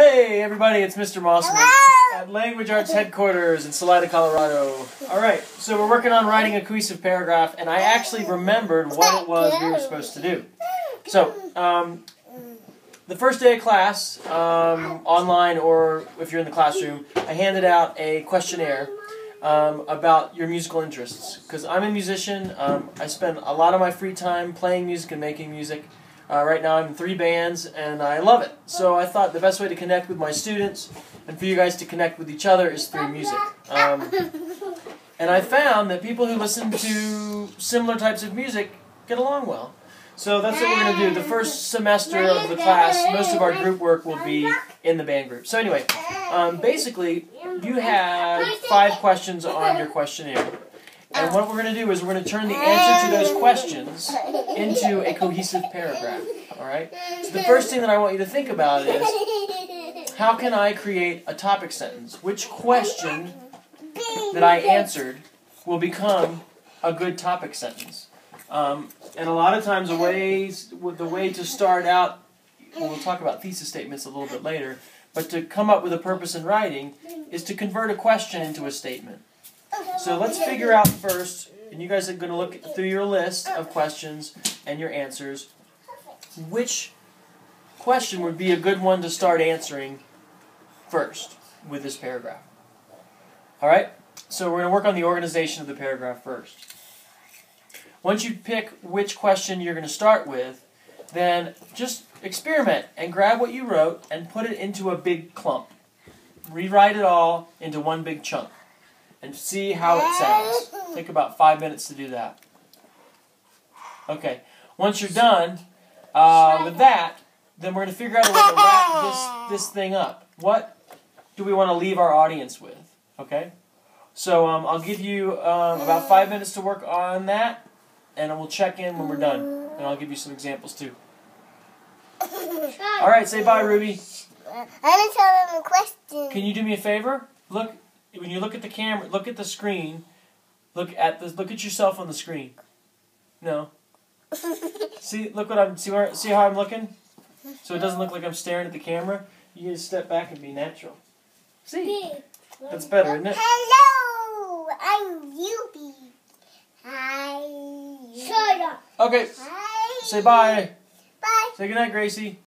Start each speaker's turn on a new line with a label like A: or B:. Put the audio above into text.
A: Hey everybody, it's Mr. Mossman
B: Hello.
A: at Language Arts headquarters in Salida, Colorado. Alright, so we're working on writing a cohesive paragraph, and I actually remembered what it was we were supposed to do. So, um, the first day of class, um, online or if you're in the classroom, I handed out a questionnaire um, about your musical interests. Because I'm a musician, um, I spend a lot of my free time playing music and making music. Uh, right now I'm in three bands and I love it. So I thought the best way to connect with my students and for you guys to connect with each other is through music. Um, and I found that people who listen to similar types of music get along well. So that's what we're going to do. The first semester of the class, most of our group work will be in the band group. So anyway, um, basically, you have five questions on your questionnaire. And what we're going to do is we're going to turn the answer to those questions into a cohesive paragraph. All right? So the first thing that I want you to think about is how can I create a topic sentence? Which question that I answered will become a good topic sentence? Um, and a lot of times, ways, the way to start out, we'll talk about thesis statements a little bit later, but to come up with a purpose in writing is to convert a question into a statement. So let's figure out first, and you guys are going to look through your list of questions and your answers, which question would be a good one to start answering first with this paragraph. All right? So we're going to work on the organization of the paragraph first. Once you pick which question you're going to start with, then just experiment and grab what you wrote and put it into a big clump. Rewrite it all into one big chunk and see how it sounds. Take about five minutes to do that. Okay, once you're done uh, with that, then we're going to figure out a way to wrap this, this thing up. What do we want to leave our audience with? Okay? So um, I'll give you um, about five minutes to work on that, and we'll check in when we're done. And I'll give you some examples too. All right, say bye, Ruby.
B: I'm gonna tell them a question.
A: Can you do me a favor? Look when you look at the camera, look at the screen. Look at the look at yourself on the screen. No. see, look what I'm see where see how I'm looking? So it doesn't look like I'm staring at the camera. You just step back and be natural. See? That's better, isn't it?
B: Hello, I'm Ruby. Hi. Shut up.
A: Okay,
B: Hi.
A: say bye.
B: Bye.
A: Say goodnight, Gracie.